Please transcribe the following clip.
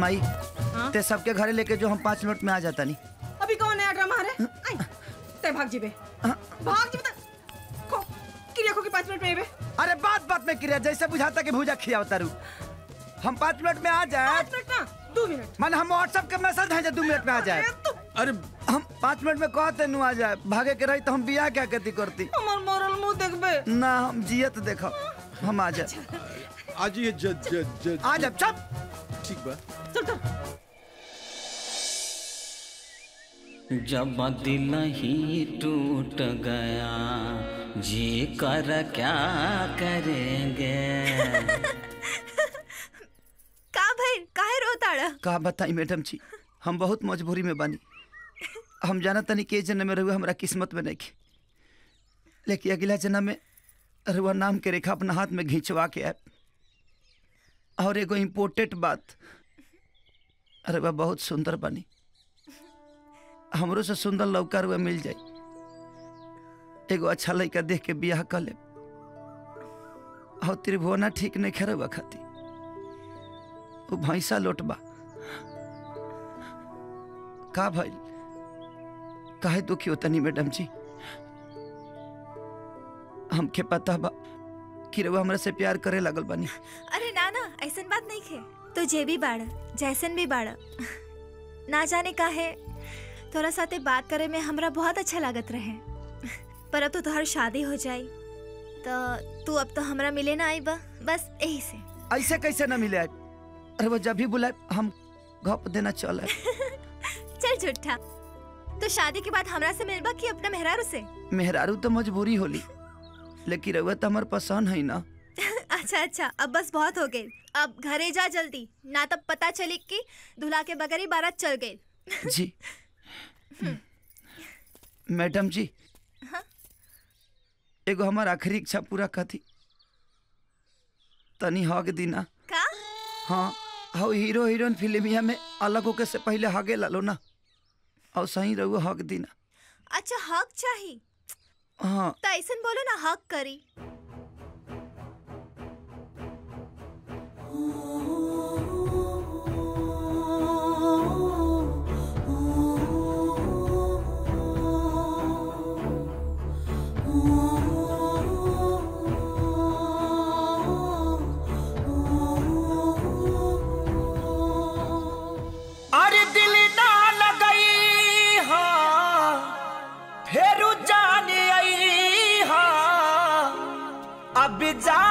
माई। हाँ? ते सबके घरे लेके जो हम पाँच मिनट में आ जाता नहीं अभी कौन नया ड्रामा है। ते भाग जीबे हाँ। भाग जीबे खो क्रिया को की पाँच मिनट में आइबे? अरे बात बात में क्रिया जैसे बुझाता कि भूजा खिया उतारू। हम पाँच मिनट में आ जाए। पाँच मिनट ना दो मिनट। मन हम व्हाट्सएप के मैसेज भेजे दो मिनट में आ जाए। अरे हम पाँच मिनट में कहते नु आ जाए? भागे के रही तो हम बिया क्या कहती करती? हमार मरल मुँह देखबे ना हम जियत देखो। हम आ जाए। आज ये जज जज जज आ जाए चुप। ठीक बा। चल चल जब दिल ही टूट गया जी कर क्या करेंगे? का भाई काहे रोताड़ा का बताई मैडम जी? हम बहुत मजबूरी में बानी। हम जाना तनी के जन्म में रहुआ हमारा किस्मत में नहीं लेकिन अगला जन्म में रहुआ नाम के रेखा अपना हाथ में घिंचवा के आए और एगो इम्पोर्टेंट बात रहुआ बहुत सुंदर बनी। हमरो से सुंदर लौका रुआ मिल जाई। एगो अच्छा लड़का देख के बियाह कर ले त्रिभुवना ठीक नहीं खेरवा खाती। वो भैंसा लोटबा का भइल? काहे दुखी होता नहीं मैडम जी? हमके पता बा कि रउआ हमरा से प्यार करे लगल बानी। अरे ना ना, ऐसन बात नहीं खे। तो जे भी बाड़ जैसन भी बाड़ ना जाने का है। तोरा साथे बात करे में हमरा बहुत अच्छा लागत रहे। पर अब तो तोहर शादी हो जाई तो तू अब तो हमरा मिले ना आई बा बस यही से। ऐसे कैसे न मिले अरे वो जब भी बुलाए हम घप देना चल चल झूठा। तो शादी के बाद हमरा से मिलबा कि अपना मेहरारू से? मेहरारू तो मजबूरी होली लेकिन रउआ तो हमार पसंद है ना। अच्छा अच्छा अब बस बहुत हो गई अब घरे जा जल्दी ना तब पता चली कि दूल्हा के बगैर ही बारात चल गई। जी। मैडम जी। एगो हमार आखिरी इच्छा पूरा कथी? तनी हक दीना का? हाँ हाँ हीरो हीरोइन फिल्मिया में अलग होके से पहले हगे लालो ना। और सही रहो हक दीना अच्छा हक चाहिए हाँ। तो ऐसन बोलो ना हक करी। अब